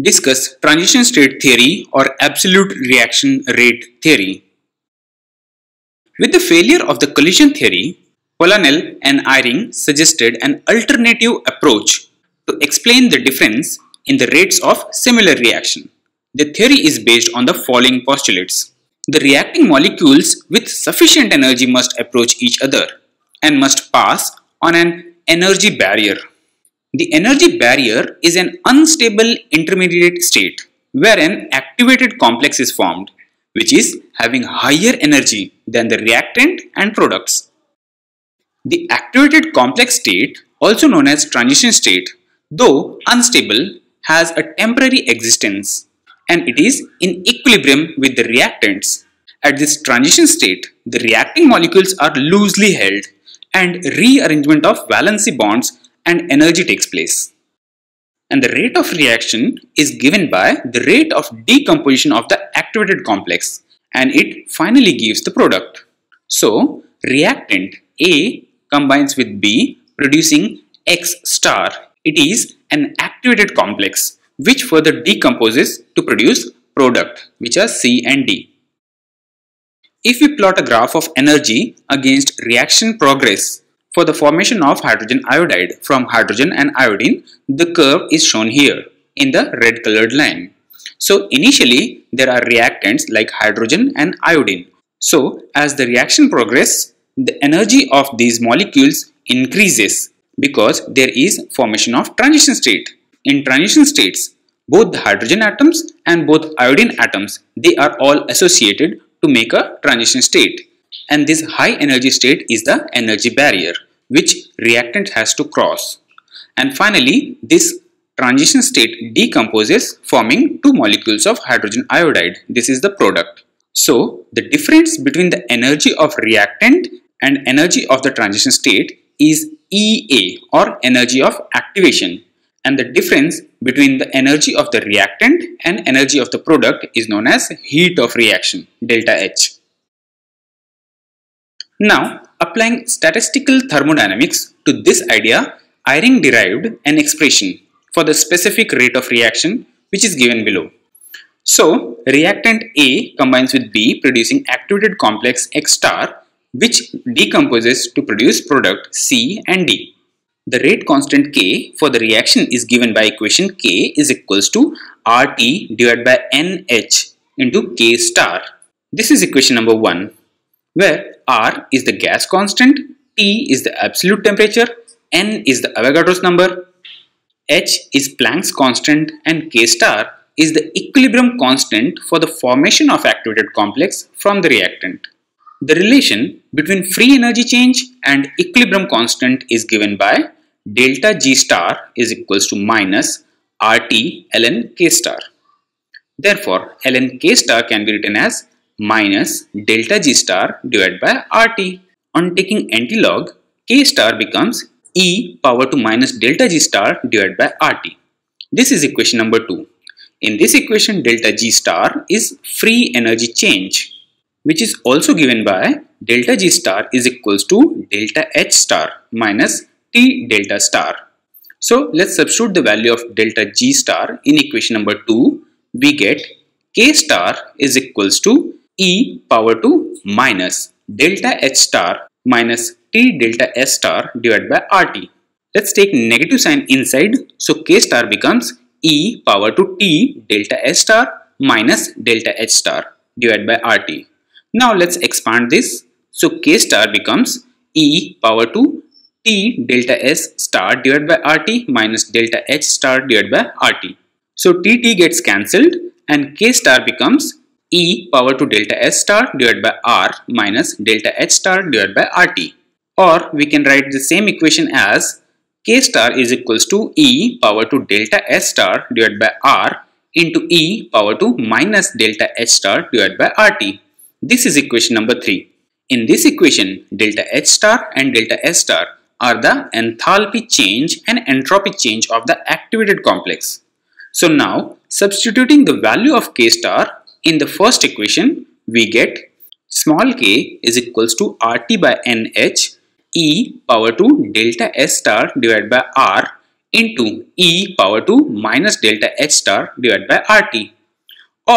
discuss transition state theory or absolute reaction rate theory. With the failure of the collision theory, Polanyi and Eyring suggested an alternative approach to explain the difference in the rates of similar reaction. The theory is based on the following postulates. The reacting molecules with sufficient energy must approach each other and must pass on an energy barrier. The energy barrier is an unstable intermediate state where an activated complex is formed which is having higher energy than the reactant and products. The activated complex state also known as transition state though unstable has a temporary existence and it is in equilibrium with the reactants. At this transition state, the reacting molecules are loosely held and rearrangement of valency bonds and energy takes place. And the rate of reaction is given by the rate of decomposition of the activated complex and it finally gives the product. So, reactant A combines with B producing X star. It is an activated complex which further decomposes to produce product which are C and D. If we plot a graph of energy against reaction progress for the formation of hydrogen iodide from hydrogen and iodine, the curve is shown here in the red colored line. So initially there are reactants like hydrogen and iodine. So as the reaction progresses, the energy of these molecules increases because there is formation of transition state. In transition states, both the hydrogen atoms and both iodine atoms, they are all associated to make a transition state. And this high energy state is the energy barrier which reactant has to cross. And finally, this transition state decomposes forming two molecules of hydrogen iodide. This is the product. So, the difference between the energy of reactant and energy of the transition state is EA or energy of activation and the difference between the energy of the reactant and energy of the product is known as heat of reaction delta H. Now applying statistical thermodynamics to this idea Eyring derived an expression for the specific rate of reaction which is given below. So reactant A combines with B producing activated complex X star which decomposes to produce product C and D. The rate constant K for the reaction is given by equation K is equals to RT divided by NH into K star. This is equation number 1 where R is the gas constant, T is the absolute temperature, N is the Avogadro's number, H is Planck's constant and K star is the equilibrium constant for the formation of activated complex from the reactant. The relation between free energy change and equilibrium constant is given by delta G star is equals to minus RT ln K star. Therefore, ln K star can be written as minus delta G star divided by RT. On taking antilog, K star becomes E power to minus delta G star divided by RT. This is equation number 2. In this equation, delta G star is free energy change which is also given by delta G star is equals to delta H star minus T delta star. So let's substitute the value of delta G star in equation number 2. We get K star is equals to E power to minus delta H star minus T delta S star divided by RT. Let's take negative sign inside. So K star becomes E power to T delta S star minus delta H star divided by RT. Now let's expand this. So K star becomes E power to T delta S star divided by RT minus delta H star divided by RT. So TT gets cancelled and K star becomes E power to delta S star divided by R minus delta H star divided by RT. Or we can write the same equation as K star is equals to E power to delta S star divided by R into E power to minus delta H star divided by RT. This is equation number 3. In this equation, delta H star and delta S star are the enthalpy change and entropy change of the activated complex. So now, substituting the value of K star in the first equation, we get small k is equals to RT by NH E power to delta S star divided by R into E power to minus delta H star divided by RT.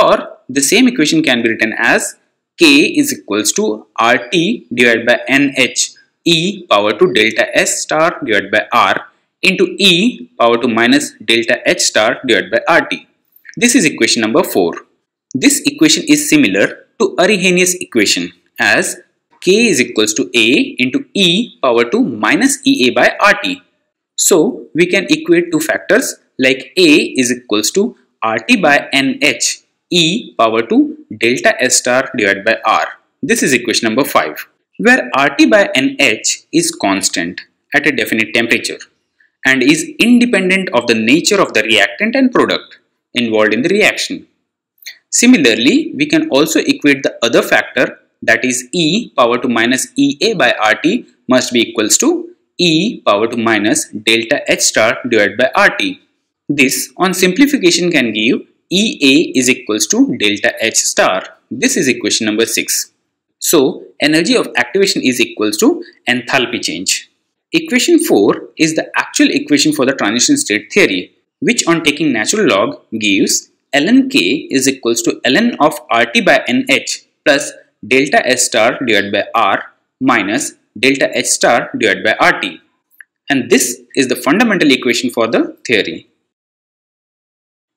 Or the same equation can be written as K is equals to RT divided by NH E power to delta S star divided by R into E power to minus delta H star divided by RT. This is equation number 4. This equation is similar to Arrhenius equation as K is equals to A into E power to minus EA by RT. So we can equate two factors like A is equals to RT by NH E power to delta S star divided by R. This is equation number 5 where RT by NH is constant at a definite temperature and is independent of the nature of the reactant and product involved in the reaction. Similarly, we can also equate the other factor that is E power to minus EA by RT must be equals to E power to minus delta H star divided by RT. This on simplification can give EA is equals to delta H star. This is equation number 6. So energy of activation is equals to enthalpy change. Equation 4 is the actual equation for the transition state theory which on taking natural log gives ln k is equals to ln of RT by NH plus delta S star divided by R minus delta H star divided by RT. And this is the fundamental equation for the theory.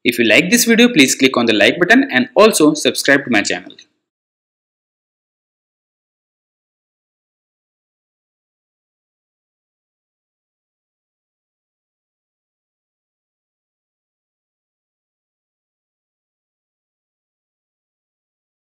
If you like this video, please click on the like button and also subscribe to my channel.